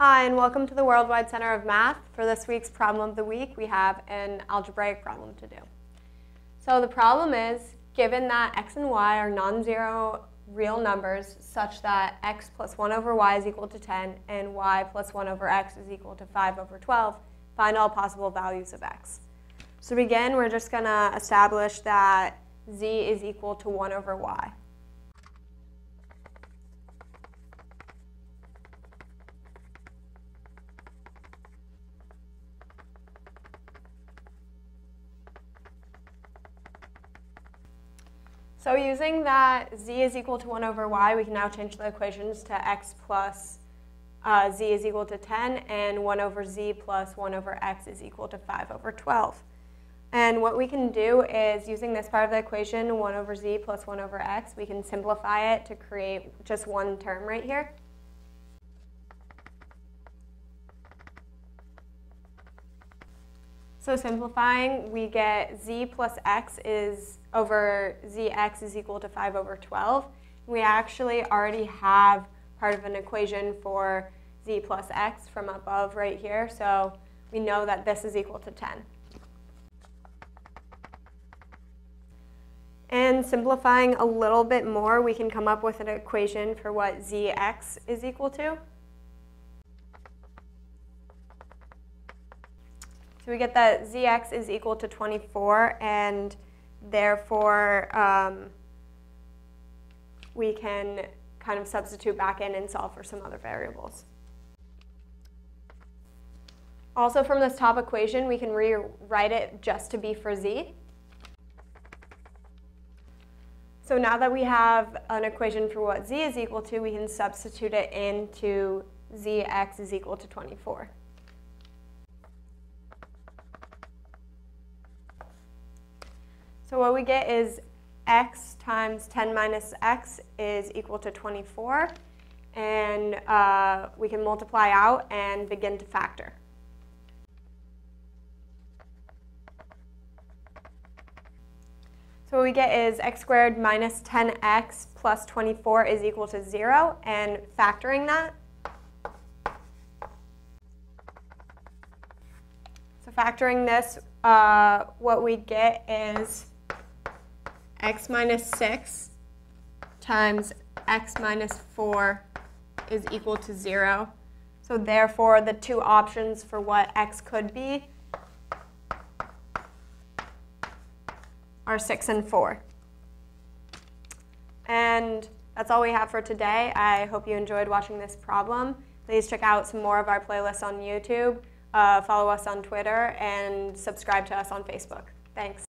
Hi, and welcome to the Worldwide Center of Math. For this week's problem of the week, we have an algebraic problem to do. So the problem is, given that x and y are non-zero real numbers such that x plus 1 over y is equal to 10 and y plus 1 over x is equal to 5 over 12, find all possible values of x. So to begin, we're just going to establish that z is equal to 1 over y. So using that z is equal to 1 over y, we can now change the equations to x plus uh, z is equal to 10, and 1 over z plus 1 over x is equal to 5 over 12. And what we can do is, using this part of the equation, 1 over z plus 1 over x, we can simplify it to create just one term right here. So simplifying, we get z plus x is over zx is equal to 5 over 12. We actually already have part of an equation for z plus x from above right here, so we know that this is equal to 10. And simplifying a little bit more, we can come up with an equation for what zx is equal to. So we get that zx is equal to 24, and therefore um, we can kind of substitute back in and solve for some other variables. Also from this top equation, we can rewrite it just to be for z. So now that we have an equation for what z is equal to, we can substitute it into zx is equal to 24. So what we get is x times 10 minus x is equal to 24. And uh, we can multiply out and begin to factor. So what we get is x squared minus 10x plus 24 is equal to 0. And factoring that, so factoring this, uh, what we get is x minus 6 times x minus 4 is equal to 0. So therefore, the two options for what x could be are 6 and 4. And that's all we have for today. I hope you enjoyed watching this problem. Please check out some more of our playlists on YouTube, uh, follow us on Twitter, and subscribe to us on Facebook. Thanks.